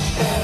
Yeah.